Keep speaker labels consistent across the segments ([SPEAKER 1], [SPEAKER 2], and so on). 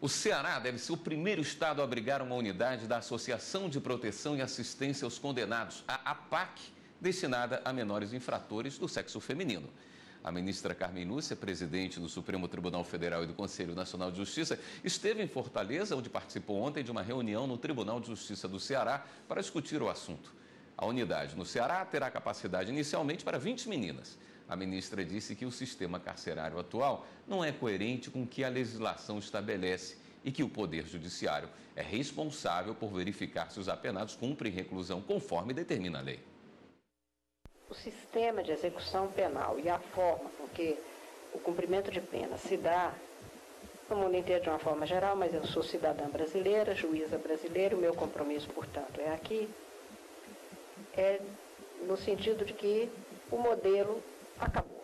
[SPEAKER 1] O Ceará deve ser o primeiro estado a abrigar uma unidade da Associação de Proteção e Assistência aos Condenados, a APAC, destinada a menores infratores do sexo feminino. A ministra Carmen Lúcia, presidente do Supremo Tribunal Federal e do Conselho Nacional de Justiça, esteve em Fortaleza, onde participou ontem de uma reunião no Tribunal de Justiça do Ceará para discutir o assunto. A unidade no Ceará terá capacidade inicialmente para 20 meninas. A ministra disse que o sistema carcerário atual não é coerente com o que a legislação estabelece e que o Poder Judiciário é responsável por verificar se os apenados cumprem reclusão conforme determina a lei.
[SPEAKER 2] O sistema de execução penal e a forma com que o cumprimento de pena se dá no mundo inteiro de uma forma geral, mas eu sou cidadã brasileira, juíza brasileira, o meu compromisso, portanto, é aqui, é no sentido de que o modelo acabou.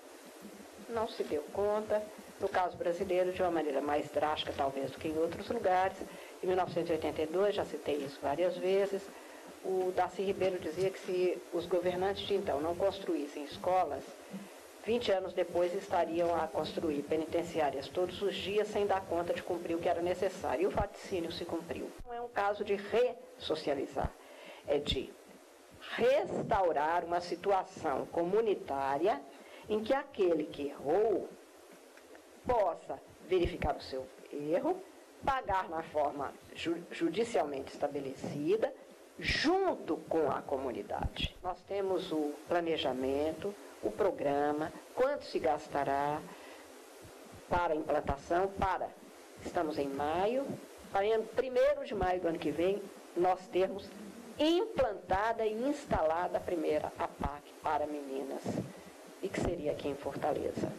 [SPEAKER 2] Não se deu conta, no caso brasileiro, de uma maneira mais drástica, talvez, do que em outros lugares. Em 1982, já citei isso várias vezes, o Darcy Ribeiro dizia que se os governantes de então não construíssem escolas, 20 anos depois estariam a construir penitenciárias todos os dias sem dar conta de cumprir o que era necessário. E o vaticínio se cumpriu. Não é um caso de ressocializar, é de restaurar uma situação comunitária em que aquele que errou possa verificar o seu erro, pagar na forma judicialmente estabelecida, junto com a comunidade. Nós temos o planejamento, o programa, quanto se gastará para a implantação, para, estamos em maio, em 1 de maio do ano que vem, nós termos implantada e instalada a primeira APAC para meninas, e que seria aqui em Fortaleza.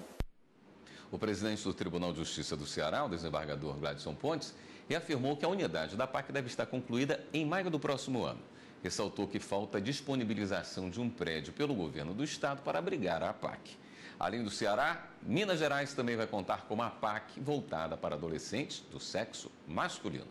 [SPEAKER 1] O presidente do Tribunal de Justiça do Ceará, o desembargador Gladson Pontes, reafirmou que a unidade da PAC deve estar concluída em maio do próximo ano. Ressaltou que falta disponibilização de um prédio pelo governo do estado para abrigar a PAC. Além do Ceará, Minas Gerais também vai contar com uma PAC voltada para adolescentes do sexo masculino.